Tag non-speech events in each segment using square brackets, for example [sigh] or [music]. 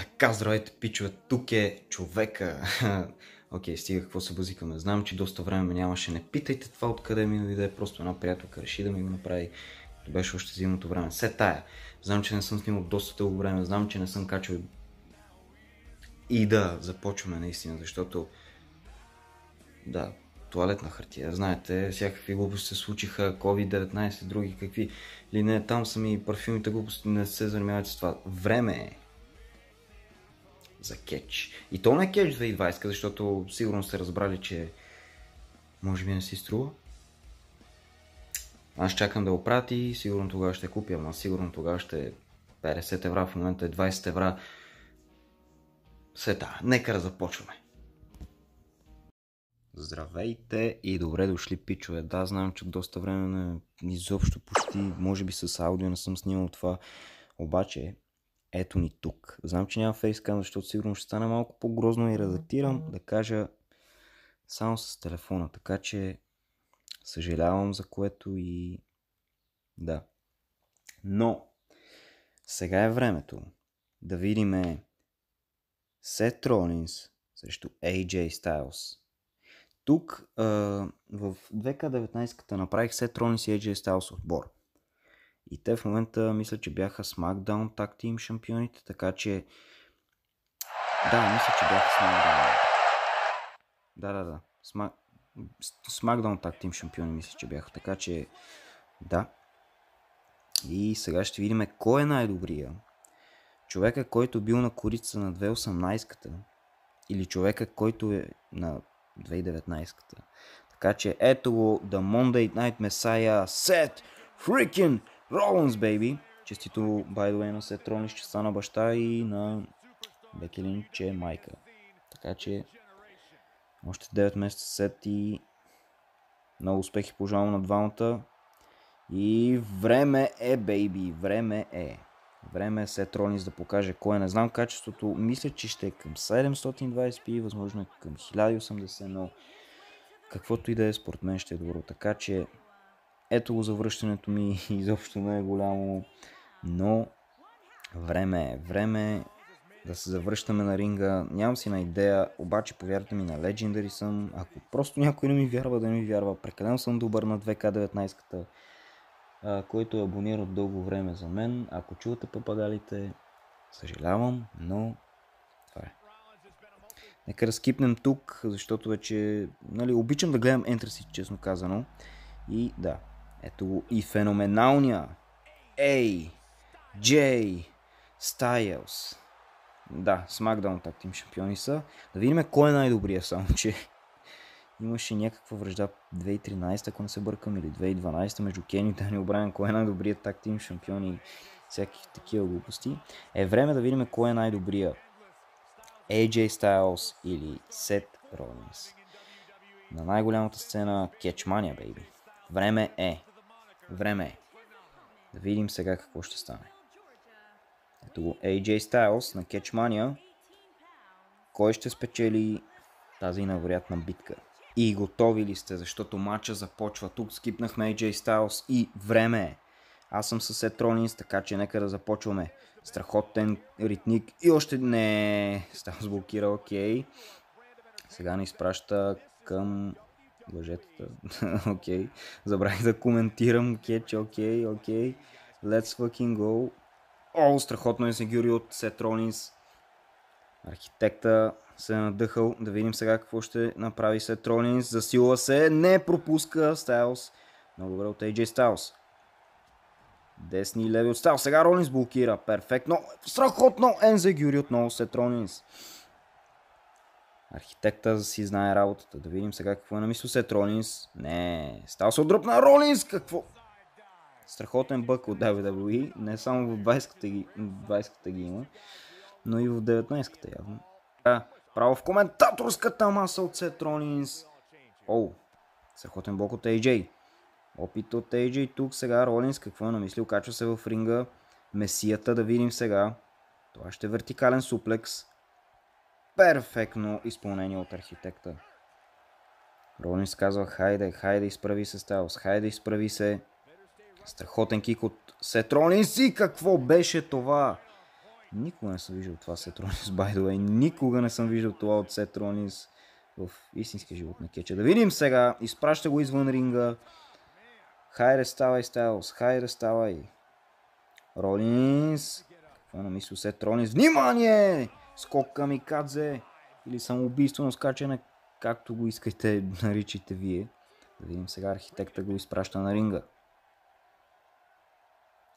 Така, здравейте, пичове, тук е човека. [laughs] Окей, okay, стига какво се базикаме. Знам, че доста време ме нямаше. Не питайте това откъде ми дойде. Просто една приятелка реши да ми го направи. То беше още зимното време. Се тая. Знам, че не съм снимал доста дълго време. Знам, че не съм качал и да започваме наистина, защото да, туалетна хартия. Знаете, всякакви глупости се случиха, COVID-19, други какви ли не, там сами парфюмите глупости не се занимават с това. Време е за кетч. И то не е кетч 2020, защото сигурно сте разбрали, че може би не си струва. Аз чакам да го и сигурно тогава ще купя, ама сигурно тогава ще е 50 евра, в момента е 20 евра. Сета, нека да започваме. Здравейте и добре дошли пичове. Да, знам, че доста време не, изобщо почти, може би с аудио не съм снимал това. Обаче, ето ни тук. Знам, че няма фейскам, защото сигурно ще стане малко по-грозно и редактирам да кажа само с телефона. Така че съжалявам за което и да. Но сега е времето да видим Сет Ролинс срещу AJ Styles. Тук а, в 2K19 направих Сет Ролинс и AJ Styles отбор. И те в момента мисля, че бяха SmackDown Tag Team шампионите, така че... Да, мисля, че бяха SmackDown. Да, да, да. Smack... SmackDown Tag Team шампиони мисля, че бяха, така че... Да. И сега ще видим кой е най-добрия. Човека, който бил на корица на 2018-ката или човека, който е на 2019-ката. Така че ето го The Monday Night Messiah Seth Freaking Роланс, бейби! Честито, by the way, на Сет Ролинс, че стана баща и на Бекелин, че е майка. Така че още 9 месеца сет и много успехи пожелавам на двамата. И време е, бейби, време е. Време е Сет Ролинс да покаже кой. Не знам качеството, мисля, че ще е към 720p, възможно е към 1080, но каквото и да е, според мен ще е добро. Така че ето го завръщането ми [laughs] изобщо не е голямо, но време е, време е да се завръщаме на ринга. Нямам си на идея, обаче повярвайте ми на Legendary съм. Ако просто някой не ми вярва, да не ми вярва. Прекалено съм добър на 2К19-ката, който е абонирал дълго време за мен. Ако чувате папагалите, съжалявам, но това е. Нека да скипнем тук, защото вече нали, обичам да гледам ентреси, честно казано. И да, ето го и феноменалния Ей, Джей, Стайлс. Да, SmackDown так тим шампиони са. Да видим кой е най-добрия, само че [laughs] имаше някаква връжда 2013, ако не се бъркам, или 2012 между Кен и Дани Обрайан, кой е най-добрият так тим шампион и всякакви такива глупости. Е време да видим кой е най-добрия. AJ Styles или Сет Ролинс. На най-голямата сцена Catchmania, baby. Време е. Време е. Да видим сега какво ще стане. Ето го AJ Styles на Catchmania. Кой ще спечели тази невероятна битка? И готови ли сте, защото матча започва. Тук скипнахме AJ Styles и време е. Аз съм със Сет Ролинс, така че нека да започваме. Страхотен ритник и още не. Става блокира, окей. Сега ни изпраща към лъжетата. [laughs] Окей. okay. Забравих да коментирам кетч. Окей, окей. Let's fucking go. О, страхотно е Сегюри от Сет Ролинс. Архитекта се е надъхал. Да видим сега какво ще направи Сет Ролинс. Засилва се. Не пропуска Стайлс. Много добре от AJ Стайлс. Десни леви от Стайлс. Сега Ролинс блокира. Перфектно. Страхотно. Ензе Гюри отново Сет Ролинс. Архитекта си знае работата. Да видим сега какво е намислил Сет Ролинс. Не, става се отдръпна Ролинс. Какво? Страхотен бък от WWE. Не само в 20-ката ги, 20 ги има, но и в 19-ката явно. А, право в коментаторската маса от Сет Ролинс. Оу, страхотен блок от AJ. Опит от AJ тук сега Ролинс какво е намислил? Качва се в ринга. Месията да видим сега. Това ще е вертикален суплекс перфектно изпълнение от архитекта. Ролинс казва, хайде, хайде, изправи се Стайлс, хайде, изправи се. Страхотен кик от Сет Ролинс и какво беше това? Никога не съм виждал това Сет Ролинс, [laughs] by the way. Никога не съм виждал това от Сет Ролинс в истинския живот на кетча. Да видим сега. Изпраща го извън ринга. Хайде, ставай, Стайлс. Хайде, ставай. Ролинс. Какво намислил Сет Ролинс? Внимание! Скок камикадзе. Или самоубийствено скачане, както го искате [laughs] наричайте вие. Да видим сега архитекта го изпраща на ринга.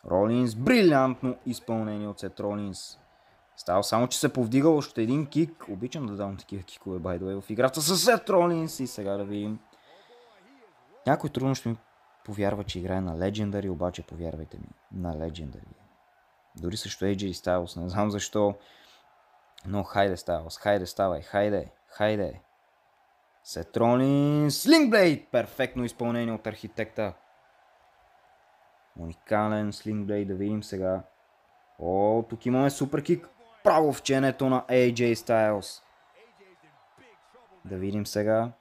Ролинс, брилянтно изпълнение от Сет Ролинс. Става само, че се повдига още един кик. Обичам да давам такива кикове, way, в играта с Сет Ролинс. И сега да видим. Някой трудно ще ми повярва, че играе на Legendary, обаче повярвайте ми, на Legendary. Дори също AJ Styles, не знам защо. Но хайде Styles, хайде ставай, хайде, хайде. Сет Ролинс, Слингблейд, перфектно изпълнение от архитекта. Уникален слингблейд, да видим сега. О, тук имаме суперкик. Право в ченето на AJ Styles. Да видим сега.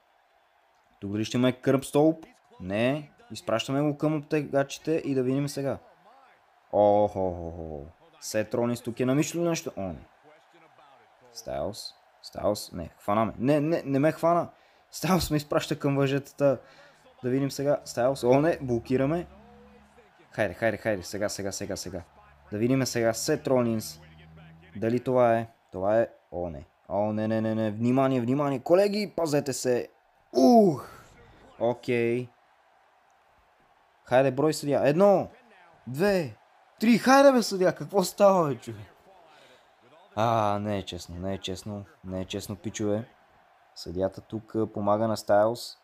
Тук дали ще имаме кърп столб? Не. Изпращаме го към обтегачите и да видим сега. Охо, Сет Ролинс тук е намишлил нещо. О, не. Стайлс. Стайлс. Не, хвана ме. Не, не, не ме хвана. Стайлс ме изпраща към въжетата. Да видим сега. Стайлс. О, не, блокираме. Хайде, хайде, хайде. Сега, сега, сега, сега. Да видим сега Сет Ролинс. Дали това е? Това е... О, не. О, не, не, не, не. Внимание, внимание. Колеги, пазете се. Ух! Окей. Хайде, брой съдя. Едно, две, три. Хайде, бе, съдя. Какво става, бе, човек? А, не е честно, не е честно. Не е честно, пичове. Съдята тук помага на Стайлс.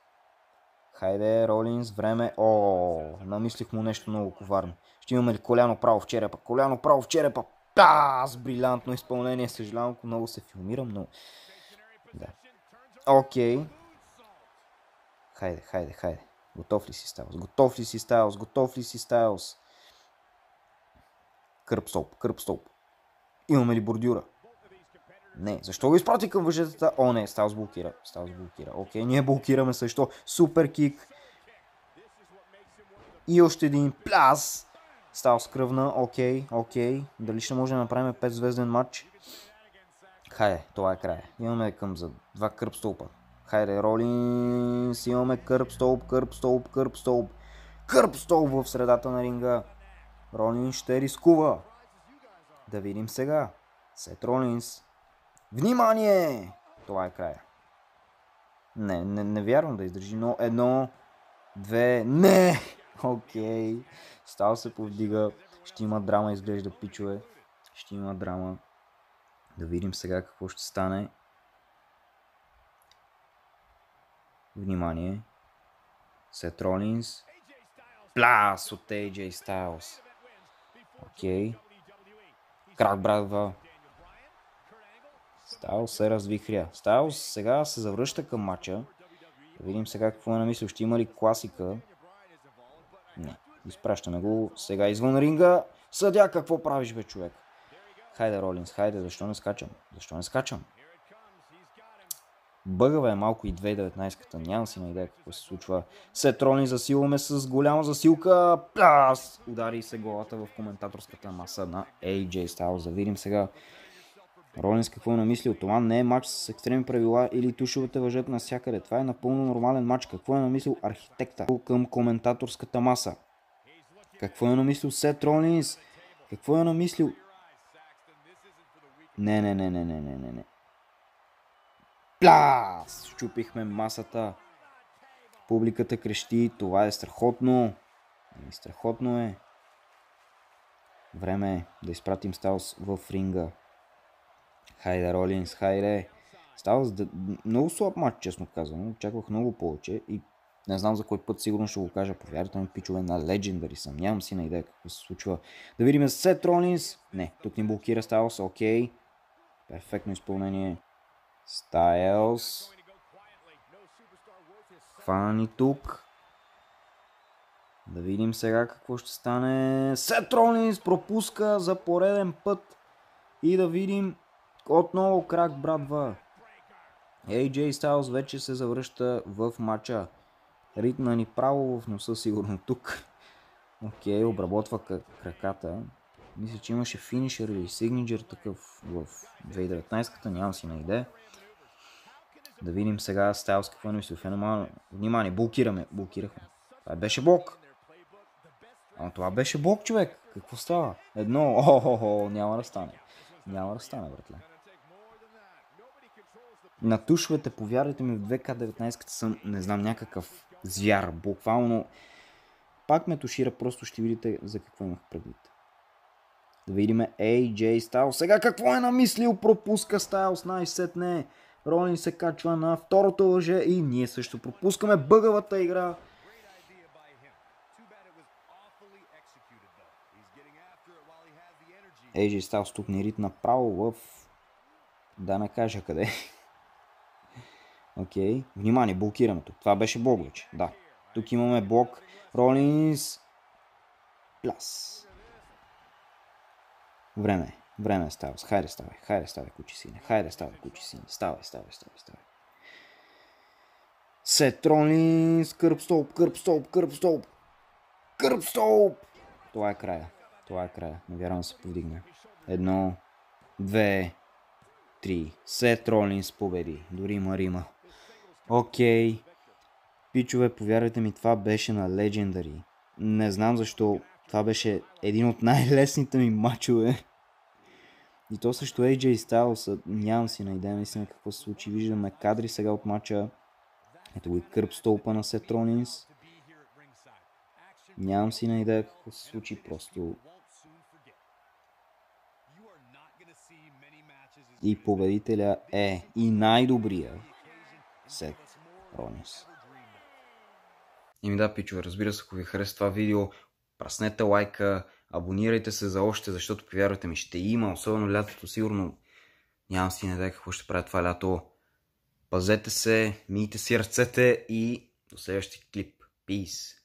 Хайде, Ролинс, време. О, намислих му нещо много коварно. Ще имаме ли коляно право в черепа? Коляно право в черепа. Да, с брилянтно изпълнение. Съжалявам, ако много се филмирам, но... Да. Окей. Хайде, хайде, хайде. Готов ли си Стайлс? Готов ли си Стайлс? Готов ли си Стайлс? Кърп столб, кърп столб. Имаме ли бордюра? Не. Защо го изпрати към въжетата? О, не, Стайлс блокира. Стайлс блокира. Окей, ние блокираме също. Супер кик. И още един пляс. Стайлс кръвна. Окей, окей. Дали ще може да направим 5 звезден матч? Хайде, това е края. Имаме към за два кърп столпа. Хайде, Ролинс. Имаме кърп столб, кърп столб, кърп столб. Кърп столб в средата на ринга. Ролинс ще рискува. Да видим сега. Сет Ролинс. Внимание! Това е края. Не, не, не вярвам да издържи, но едно, две, не! Окей. Okay. Става се повдига. Ще има драма, изглежда пичове. Ще има драма. Да видим сега какво ще стане. Внимание. Сет Ролинс. Пляс от AJ Styles. Окей. Okay. Крак братва. Стайлс се развихря. Стайлс сега се завръща към матча. Да видим сега какво е намислил. Ще има ли класика? Не. Изпращаме го сега извън ринга. Съдя, какво правиш, бе, човек? Хайде, Ролинс, хайде, защо не скачам? Защо не скачам? Бъгава е малко и 2019-ката, нямам си на идея какво се случва. Сет Ролинс засилваме с голяма засилка. Пляс! Удари се главата в коментаторската маса на AJ Styles. Да видим сега Ролинс какво е намислил? Това не е матч с екстремни правила или тушовете въжат навсякъде. Това е напълно нормален матч. Какво е намислил архитекта към коментаторската маса? Какво е намислил Сет Ролинс? Какво е намислил... Не, не, не, не, не, не, не, не. Пляс! Щупихме масата. Публиката крещи. Това е страхотно. И страхотно е. Време е да изпратим Стаус в ринга. Хайде, Ролинс, хайде. Става да... много слаб матч, честно казвам. Очаквах много повече и не знам за кой път сигурно ще го кажа. Повярвайте ми, пичове на Legendary съм. Нямам си на идея какво се случва. Да видим Сет Ролинс. Не, тук ни блокира Стайлс. Окей. Перфектно изпълнение. Стайлс. Хвана ни тук. Да видим сега какво ще стане. Сет Ролинс пропуска за пореден път. И да видим отново крак, братва. AJ Styles вече се завръща в матча. Ритна ни право в носа сигурно тук. Окей, okay, обработва краката. Мисля, че имаше финишър или сигниджер такъв в 2019-ката, нямам си на идея. Да видим сега Стайлс какво ни се феномен. Внимание, блокираме. Блокирахме. Това беше блок. Ама това беше блок, човек. Какво става? Едно. [laughs] О-хо-хо, няма да стане. Няма да стане, братле. На тушовете, повярвайте ми, в 2К19 съм, не знам, някакъв звяр. Буквално. Пак ме тушира, просто ще видите за какво имах предвид. Да видим AJ Styles. Сега какво е намислил? Пропуска Styles най-сетне. Ролин се качва на второто лъже и ние също пропускаме бъгавата игра. AJ Styles тук ни рит направо в... Да не кажа къде. Окей. Okay. Внимание, блокирането. Това беше блок. Да. Тук имаме блок. Ролинс. Пляс. Време е. Време е става. Хайде ставай. Хайде ставай, кучи сине. Хайде ставай, кучи сине. Ставай, ставай, ставай, ставай. Сет Ролинс. Кърп столб, кърп столб, кърп столб. Кърп столб. Това е края. Това е края. Навярвам се повдигне. Едно, две, три. Сет Ролинс победи. Дори има Рима. Окей. Пичове, повярвайте ми, това беше на Legendary. Не знам защо. Това беше един от най-лесните ми матчове. И то също AJ Styles, нямам си на идея наистина какво се случи. Виждаме кадри сега от матча. Ето го и кърп столпа на Сет Ролинс. Нямам си на идея какво се случи, просто и победителя е и най-добрия Сет Ронис. И ми да, пичове, разбира се, ако ви хареса това видео, праснете лайка, абонирайте се за още, защото повярвайте ми, ще има, особено лятото, сигурно нямам си не какво ще правя това лято. Пазете се, мийте си ръцете и до следващия клип. Peace!